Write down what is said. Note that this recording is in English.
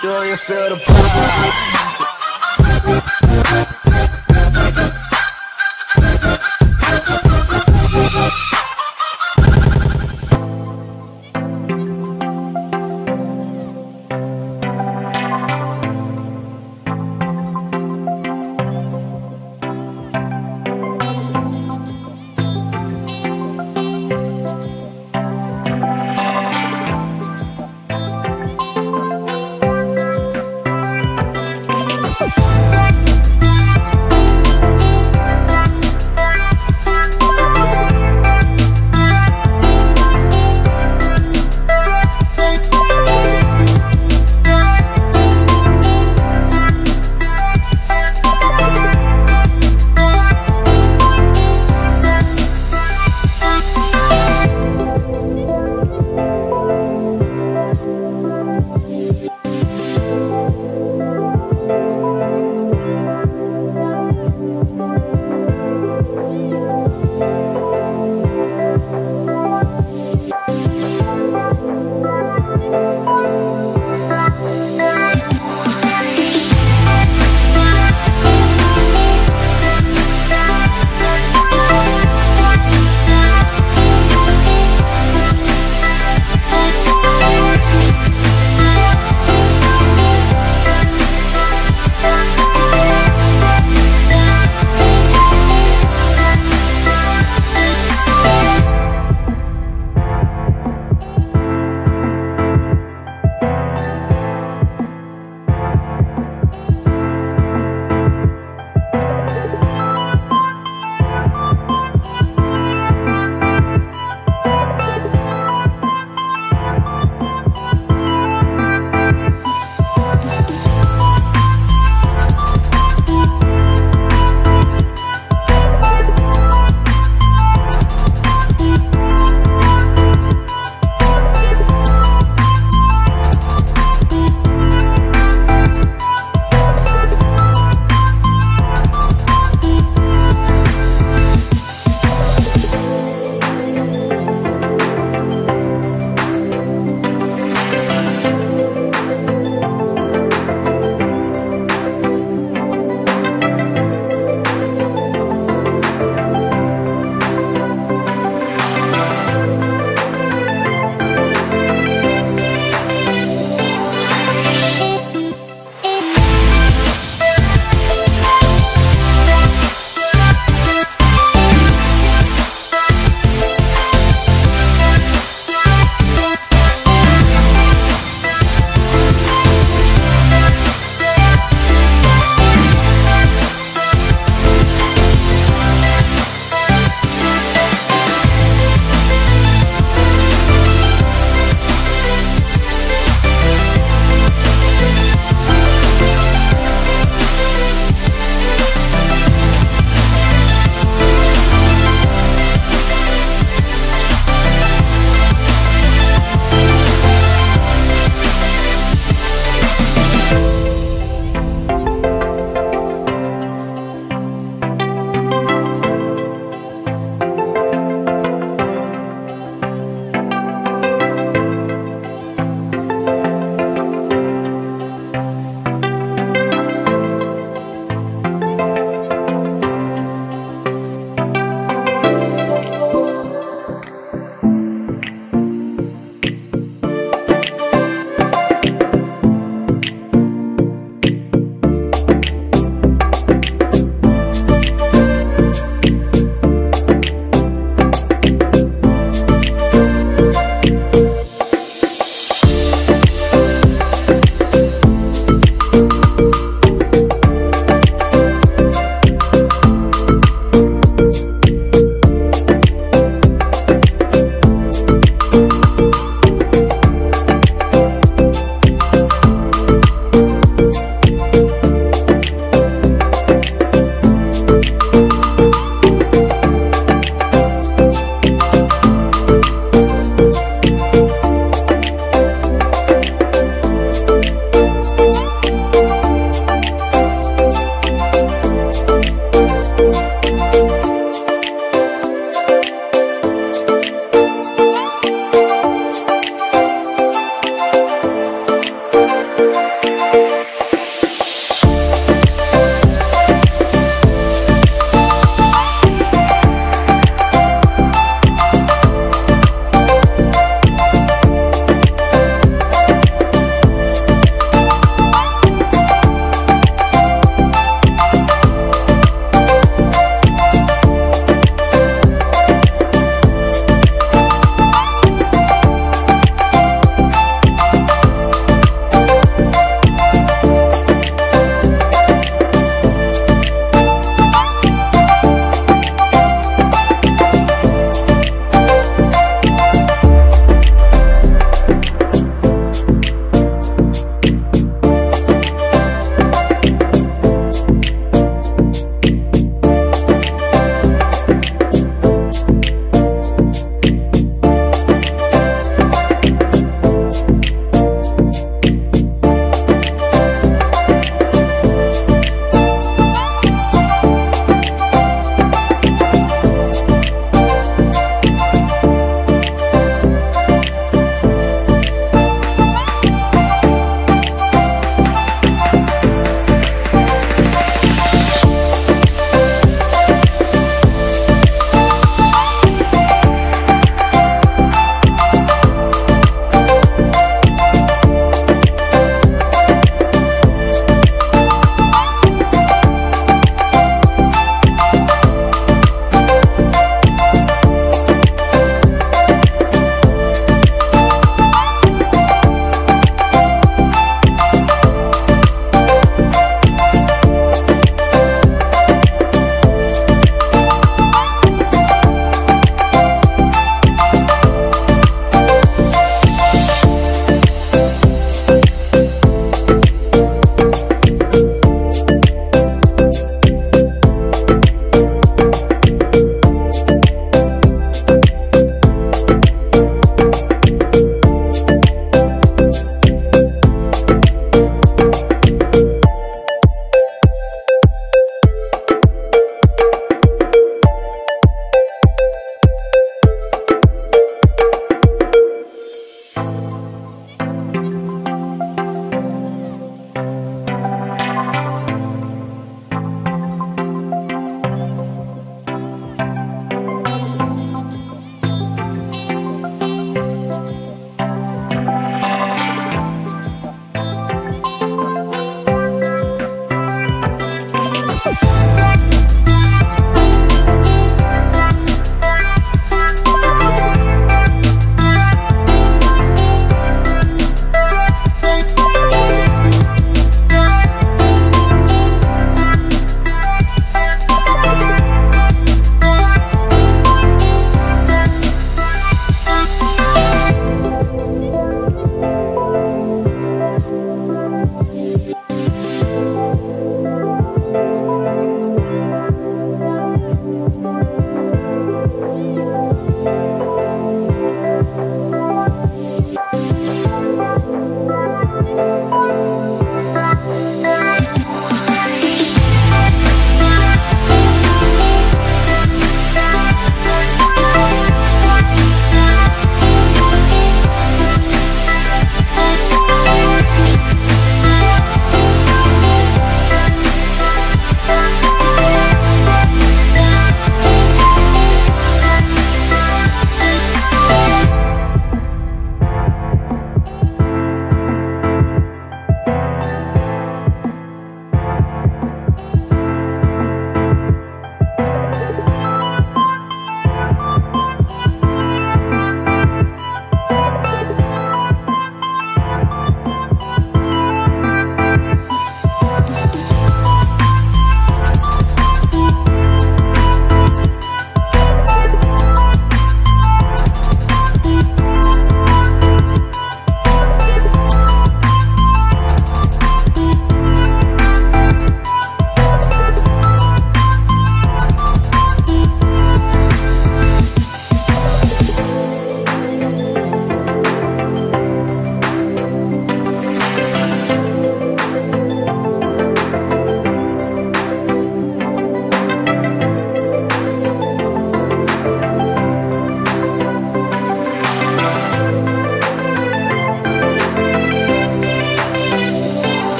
Do you feel the vibes?